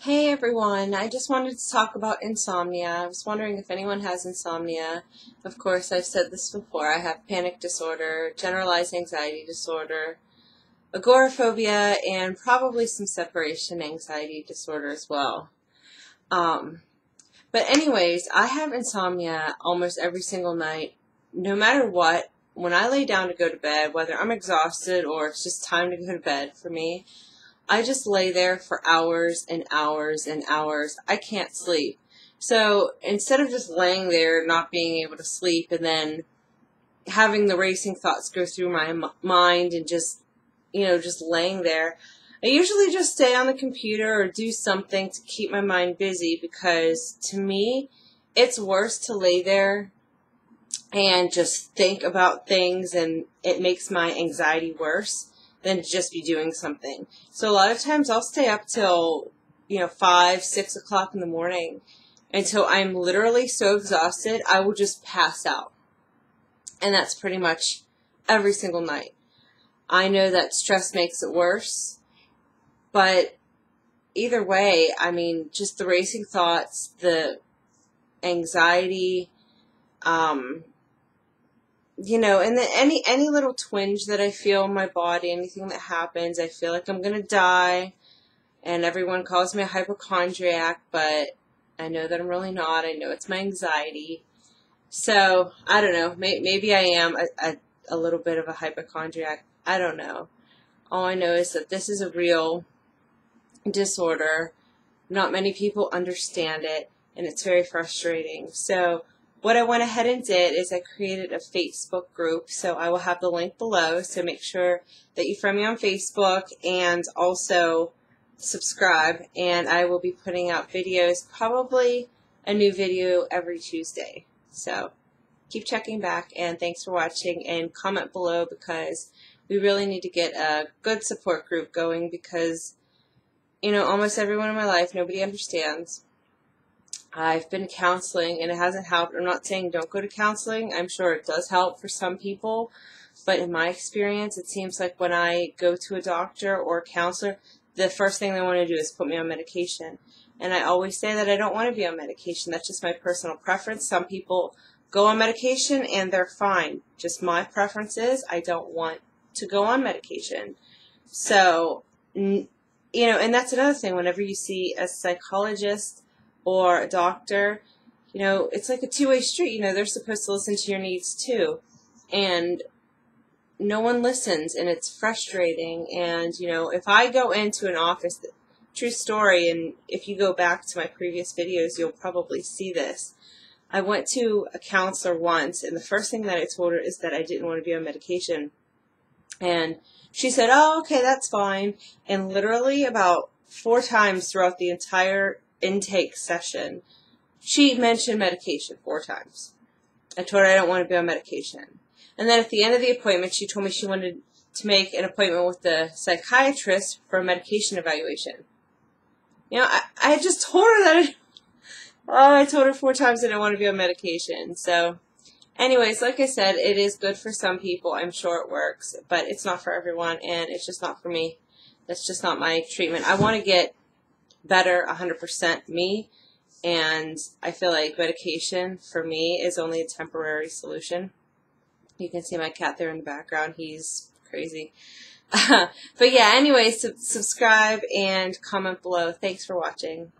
Hey everyone, I just wanted to talk about insomnia. I was wondering if anyone has insomnia. Of course, I've said this before. I have panic disorder, generalized anxiety disorder, agoraphobia, and probably some separation anxiety disorder as well. Um, but anyways, I have insomnia almost every single night, no matter what. When I lay down to go to bed, whether I'm exhausted or it's just time to go to bed for me, I just lay there for hours and hours and hours. I can't sleep. So instead of just laying there, not being able to sleep, and then having the racing thoughts go through my mind and just, you know, just laying there, I usually just stay on the computer or do something to keep my mind busy because to me, it's worse to lay there and just think about things and it makes my anxiety worse than just be doing something. So a lot of times I'll stay up till, you know, five, six o'clock in the morning until I'm literally so exhausted, I will just pass out. And that's pretty much every single night. I know that stress makes it worse, but either way, I mean, just the racing thoughts, the anxiety, um, you know, and then any any little twinge that I feel in my body, anything that happens, I feel like I'm gonna die. And everyone calls me a hypochondriac, but I know that I'm really not. I know it's my anxiety. So I don't know. May, maybe I am a, a, a little bit of a hypochondriac. I don't know. All I know is that this is a real disorder. Not many people understand it, and it's very frustrating. So what I went ahead and did is I created a Facebook group, so I will have the link below, so make sure that you friend me on Facebook and also subscribe, and I will be putting out videos, probably a new video every Tuesday. So keep checking back, and thanks for watching, and comment below because we really need to get a good support group going because, you know, almost everyone in my life, nobody understands I've been counseling and it hasn't helped. I'm not saying don't go to counseling. I'm sure it does help for some people. But in my experience, it seems like when I go to a doctor or a counselor, the first thing they want to do is put me on medication. And I always say that I don't want to be on medication. That's just my personal preference. Some people go on medication and they're fine. Just my preference is I don't want to go on medication. So, you know, and that's another thing. Whenever you see a psychologist or a doctor, you know, it's like a two-way street. You know, they're supposed to listen to your needs too. And no one listens and it's frustrating. And, you know, if I go into an office, true story, and if you go back to my previous videos, you'll probably see this. I went to a counselor once, and the first thing that I told her is that I didn't want to be on medication. And she said, Oh, okay, that's fine. And literally about four times throughout the entire intake session, she mentioned medication four times. I told her I don't want to be on medication. And then at the end of the appointment, she told me she wanted to make an appointment with the psychiatrist for a medication evaluation. You know, I, I just told her that. I, oh, I told her four times that I want to be on medication. So, anyways, like I said, it is good for some people. I'm sure it works, but it's not for everyone, and it's just not for me. That's just not my treatment. I want to get better 100% me. And I feel like medication for me is only a temporary solution. You can see my cat there in the background. He's crazy. but yeah, anyway, subscribe and comment below. Thanks for watching.